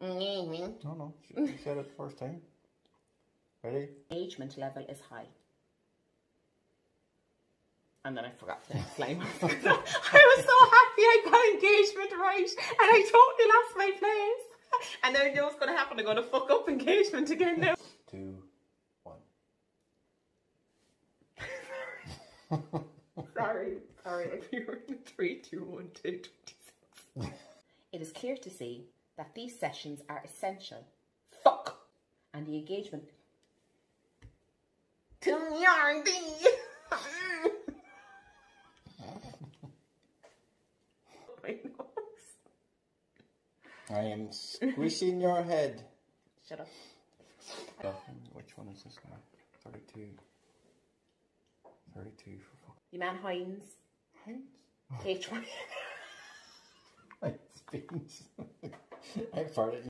Engagement No, no. She, she said it the first time. Ready? Engagement level is high. And then I forgot the next line. I was so happy I got engagement right, and I totally lost my place. And now you know what's going to happen? I'm going to fuck up engagement again now. Two, one. Sorry, sorry. If you were in three, two, one, two, twenty-six. It is clear to see that these sessions are essential. Fuck. And the engagement. To Yardy. My nose. I am squishing your head. Shut up. Oh, which one is this now? 32. 32 for fuck. You man Hines. Heinz? H1. Heinz beans. I farted.